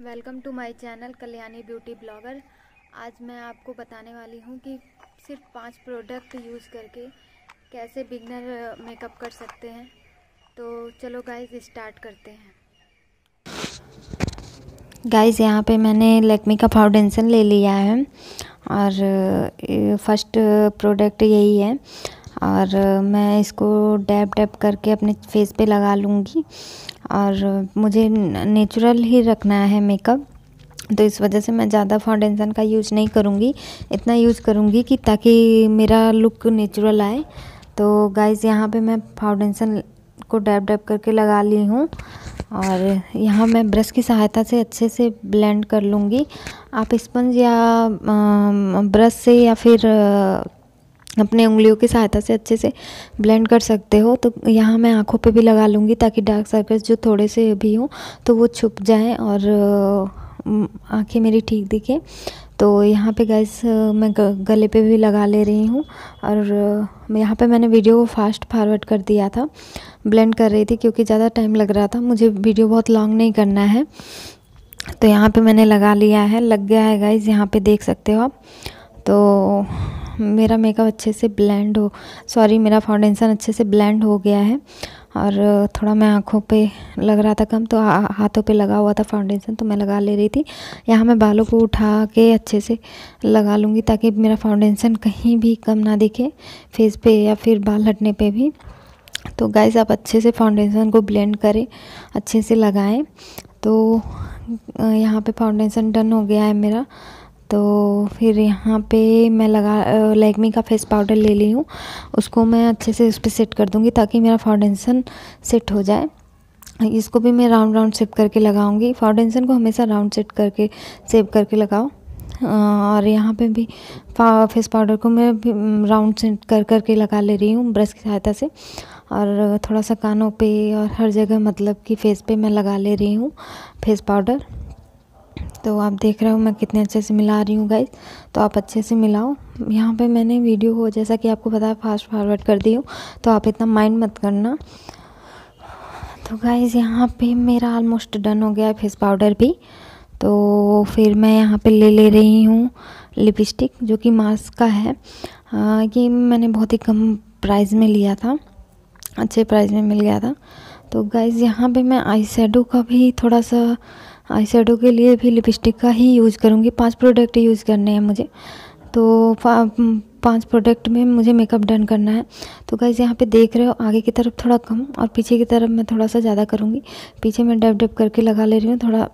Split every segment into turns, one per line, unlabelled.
Welcome to my channel Kalyani beauty blogger. आज मैं आपको बताने वाली हूँ कि सिर्फ़ पाँच प्रोडक्ट यूज़ करके कैसे बिगनर मेकअप कर सकते हैं। तो चलो गाइस स्टार्ट करते हैं। गाइस यहाँ पे मैंने लेकमी का फाउंडेशन ले लिया है। और फ़र्स्ट प्रोडक्ट यही है। और मैं इसको डैप डैप करके अपने फेस पे लगा लूँगी। और मुझे नेचुरल ही रखना है मेकअप। तो इस वजह से मैं ज़्यादा फाउंडेशन का यूज़ नहीं करूँगी। इतना यूज़ करूँगी कि ताकि मेरा लुक नेचुरल आए। तो गाइज़ यहाँ पे मैं फाउंडेशन को डैप डैप करके लगा ली हूँ। और यहाँ मैं ब्रश की सहायता से अच्छे से ब्लेंड कर लूँगी। आप स्पंज या ब्रश से या फिर अपने उंगलियों की सहायता से अच्छे से ब्लेंड कर सकते हो। तो यहाँ मैं आँखों पे भी लगा लूँगी ताकि डार्क सर्कल्स जो थोड़े से भी हों तो वो छुप जाएँ और आँखें मेरी ठीक दिखे। तो यहाँ पे गैस मैं गले पे भी लगा ले रही हूँ और यहाँ पे मैंने वीडियो को फास्ट फॉरवर्ड कर दिया था ब्लेंड कर रही थी क्योंकि ज़्यादा टाइम लग रहा था। मुझे वीडियो बहुत लॉन्ग नहीं करना है। तो यहाँ पे मैंने लगा लिया है, लग गया है गाइज़ यहाँ पे देख सकते हो आप। तो मेरा मेकअप अच्छे से ब्लेंड हो सॉरी मेरा फाउंडेशन अच्छे से ब्लेंड हो गया है और थोड़ा मैं आँखों पे लग रहा था कम तो हाथों पे लगा हुआ था फाउंडेशन तो मैं लगा ले रही थी। यहाँ मैं बालों को उठा के अच्छे से लगा लूँगी ताकि मेरा फाउंडेशन कहीं भी कम ना दिखे फेस पे या फिर बाल हटने पे भी। तो गाइस आप अच्छे से फाउंडेशन को ब्लेंड करें, अच्छे से लगाएँ। तो यहाँ पे फाउंडेशन डन हो गया है मेरा। तो फिर यहाँ पे मैं लगा लैक्मी का फेस पाउडर ले ली हूँ। उसको मैं अच्छे से उस पर सेट कर दूँगी ताकि मेरा फाउंडेशन सेट हो जाए। इसको भी मैं राउंड राउंड सेप करके लगाऊँगी। फाउंडेशन को हमेशा राउंड सेट करके, सेप करके लगाओ। और यहाँ पे भी फेस पाउडर को मैं राउंड सेट कर, करके लगा ले रही हूँ ब्रश की सहायता से। और थोड़ा सा कानों पे और हर जगह मतलब कि फेस पे मैं लगा ले रही हूँ फेस पाउडर। तो आप देख रहे हो मैं कितने अच्छे से मिला रही हूँ गाइस तो आप अच्छे से मिलाओ। यहाँ पे मैंने वीडियो को जैसा कि आपको पता है फास्ट फॉरवर्ड कर दी हूँ। तो आप इतना माइंड मत करना। तो गाइस यहाँ पे मेरा ऑलमोस्ट डन हो गया है फेस पाउडर भी। तो फिर मैं यहाँ पे ले ले रही हूँ लिपस्टिक जो कि मास्क का है। आ, ये मैंने बहुत ही कम प्राइस में लिया था। अच्छे प्राइस में मिल गया था। तो गाइज़ यहाँ पे मैं आई का भी थोड़ा सा आई के लिए भी लिपस्टिक का ही यूज़ करूँगी। पाँच प्रोडक्ट यूज़ करने हैं मुझे। तो पाँच प्रोडक्ट में मुझे मेकअप डन करना है। तो गाइज़ यहाँ पे देख रहे हो, आगे की तरफ़ थोड़ा कम और पीछे की तरफ़ मैं थोड़ा सा ज़्यादा करूँगी। पीछे मैं डब डब करके लगा ले रही हूँ, थोड़ा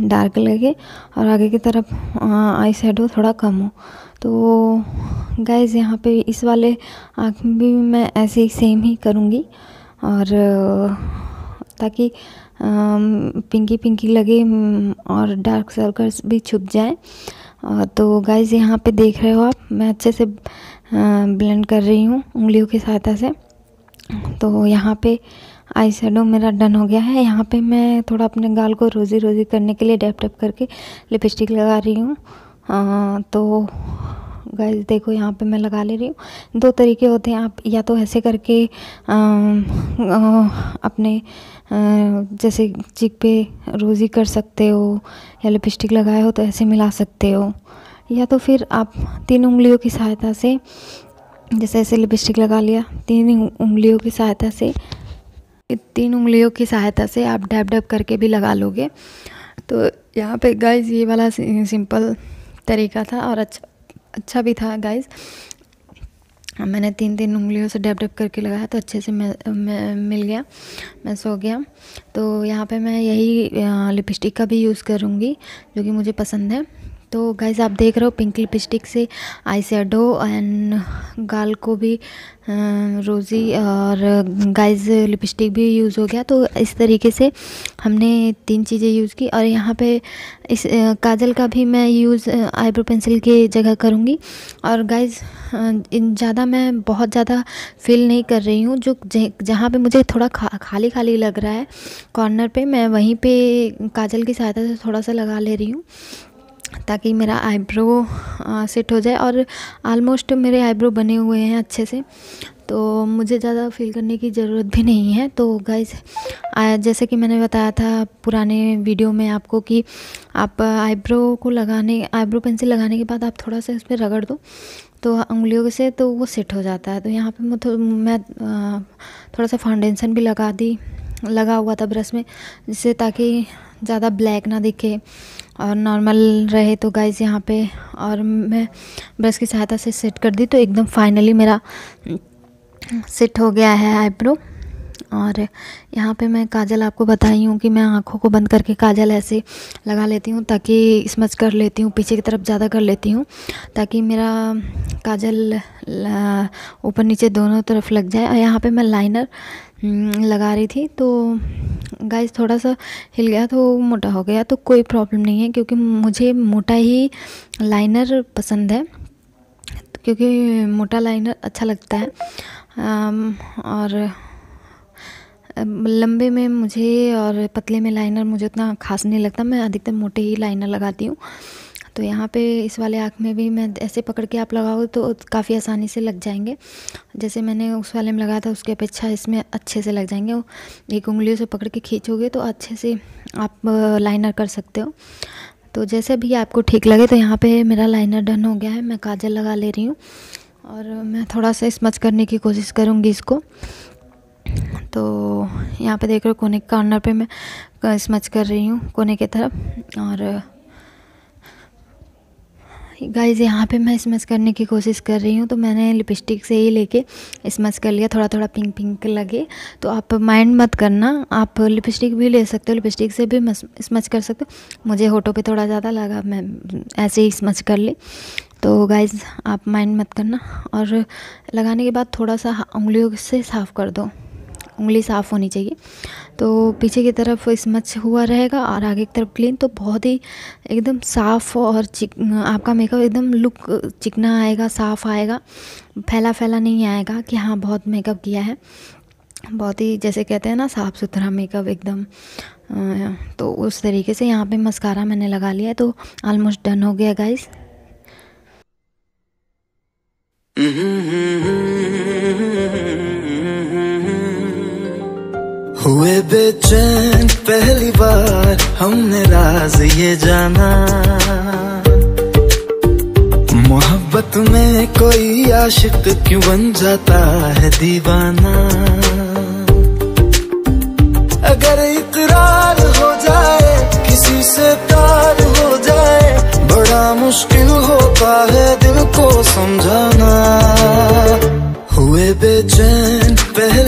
डार्क लगे और आगे की तरफ़ आई शेडो थोड़ा कम हो। तो गाइज़ यहाँ पे इस वाले आँख में भी मैं ऐसे ही सेम ही करूँगी और, ताकि पिंकी पिंकी लगे और डार्क सर्कल्स भी छुप जाएँ। तो गाइज़ यहाँ पे देख रहे हो आप मैं अच्छे से ब्लेंड कर रही हूँ उंगलियों की सहायता से। तो यहाँ पे आई शेडो मेरा डन हो गया है। यहाँ पे मैं थोड़ा अपने गाल को रोज़ी रोज़ी करने के लिए डैप डैप करके लिपस्टिक लगा रही हूँ। तो गाइस देखो यहाँ पे मैं लगा ले रही हूँ। दो तरीके होते हैं आप या तो ऐसे करके आ, आ, अपने जैसे चिक पे रोज़ी कर सकते हो या लिपस्टिक लगाए हो तो ऐसे मिला सकते हो। या तो फिर आप तीन उंगलियों की सहायता से, जैसे ऐसे लिपस्टिक लगा लिया, तीन उंगलियों की सहायता से, तीन उंगलियों की सहायता से आप डैब डैब करके भी लगा लोगे। तो यहाँ पे गाइस ये वाला सिंपल तरीका था और अच्छा अच्छा भी था गाइस मैंने तीन तीन उंगलियों से डब डब करके लगाया तो अच्छे से मिल मिल गया, मैं सो गया। तो यहाँ पे मैं यही लिपस्टिक का भी यूज़ करूँगी, जो कि मुझे पसंद है। तो गाइज़ आप देख रहे हो पिंक लिपस्टिक से आई शेडो एंड गाल को भी रोज़ी और गाइज़ लिपस्टिक भी यूज़ हो गया। तो इस तरीके से हमने तीन चीज़ें यूज़ की और यहाँ पे इस काजल का भी मैं यूज़ आईब्रो पेंसिल की जगह करूँगी। और गाइज़ इन ज़्यादा मैं बहुत ज़्यादा फील नहीं कर रही हूँ जो जहाँ पे मुझे थोड़ा खा, खाली खाली लग रहा है कॉर्नर पे मैं वहीं पे काजल की सहायता से थोड़ा सा लगा ले रही हूँ। ताकि मेरा आईब्रो सेट हो जाए और आलमोस्ट मेरे आईब्रो बने हुए हैं अच्छे से। तो मुझे ज़्यादा फील करने की ज़रूरत भी नहीं है। तो गाइज़ जैसे कि मैंने बताया था पुराने वीडियो में आपको कि आप आईब्रो को लगाने, आईब्रो पेंसिल लगाने के बाद आप थोड़ा सा उस पर रगड़ दो तो उंगलियों से तो वो सेट हो जाता है। तो यहाँ पे मैं मैं थोड़ा सा फाउंडेशन भी लगा दी, लगा हुआ था ब्रश में, जिससे ताकि ज़्यादा ब्लैक ना दिखे। और नॉर्मल रहे तो गाइस यहाँ पे, और मैं ब्रश की सहायता से सेट कर दी तो एकदम फाइनली मेरा सेट हो गया है आईब्रो और यहाँ पे मैं काजल आपको बताई हूँ कि मैं आँखों को बंद करके काजल ऐसे लगा लेती हूँ ताकि स्मच कर लेती हूँ, पीछे की तरफ़ ज़्यादा कर लेती हूँ, ताकि मेरा काजल ऊपर नीचे दोनों तरफ़ लग जाए। और यहाँ पे मैं लाइनर लगा रही थी। तो गाइस थोड़ा सा हिल गया तो मोटा हो गया तो कोई प्रॉब्लम नहीं है, क्योंकि मुझे मोटा ही लाइनर पसंद है। क्योंकि मोटा लाइनर अच्छा लगता है। और लंबे में मुझे और पतले में लाइनर मुझे उतना खास नहीं लगता। मैं अधिकतर मोटे ही लाइनर लगाती हूँ। तो यहाँ पे इस वाले आँख में भी मैं ऐसे पकड़ के आप लगाओ तो काफ़ी आसानी से लग जाएँगे। जैसे मैंने उस वाले में लगाया था उसकी अपेक्षा इसमें अच्छे से लग जाएँगे। एक उंगलियों से पकड़ के खींचोगे तो अच्छे से आप लाइनर कर सकते हो। तो जैसे भी आपको ठीक लगे तो यहाँ पे मेरा लाइनर डन हो गया है। मैं काजल लगा ले रही हूँ और मैं थोड़ा सा स्मच करने की कोशिश करूँगी इसको। तो यहाँ पे देख रहे हो कोने के कॉर्नर पे मैं स्मच कर रही हूँ कोने की तरफ़ और गाइज़ यहाँ पे मैं स्मच करने की कोशिश कर रही हूँ तो मैंने लिपस्टिक से ही लेके स्मच कर लिया थोड़ा थोड़ा पिंक पिंक लगे। तो आप माइंड मत करना, आप लिपस्टिक भी ले सकते हो लिपस्टिक से भी स्मच कर सकते हो। मुझे होटो पे थोड़ा ज़्यादा लगा, मैं ऐसे ही स्मच कर ली। तो गाइज़ आप माइंड मत करना, और लगाने के बाद थोड़ा सा उंगलियों से साफ़ कर दो। उंगली साफ़ होनी चाहिए। तो पीछे की तरफ़ स्मच हुआ रहेगा और आगे की तरफ़ क्लीन तो बहुत ही एकदम साफ़ और चिक, आपका मेकअप एकदम लुक चिकना आएगा, साफ़ आएगा। फैला फैला नहीं आएगा कि हाँ बहुत मेकअप किया है। बहुत ही, जैसे कहते हैं ना, साफ़ सुथरा मेकअप एकदम। तो उस तरीके से यहाँ पे मस्कारा मैंने लगा लिया तो ऑलमोस्ट डन हो गया गाइस
हुए बेचैन पहली बार हमने राज ये जाना। मोहब्बत में कोई आशिक क्यों बन जाता है दीवाना? अगर इकरार हो जाए, किसी से प्यार हो जाए, बड़ा मुश्किल होता है दिल को समझाना। हुए बेचैन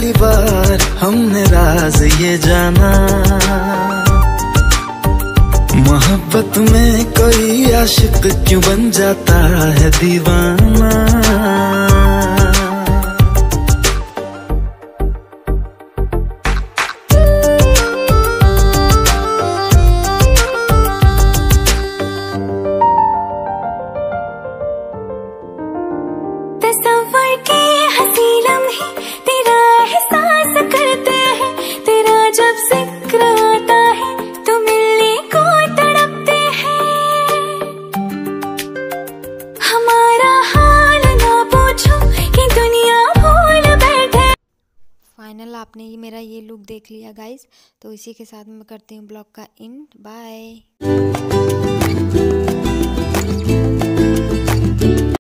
पहली बार हमने राज ये जाना। मोहब्बत में कोई आशिक क्यों बन जाता है दीवाना?
आपने ये मेरा ये लुक देख लिया गाइस तो इसी के साथ मैं करती हूँ ब्लॉग का इन बाय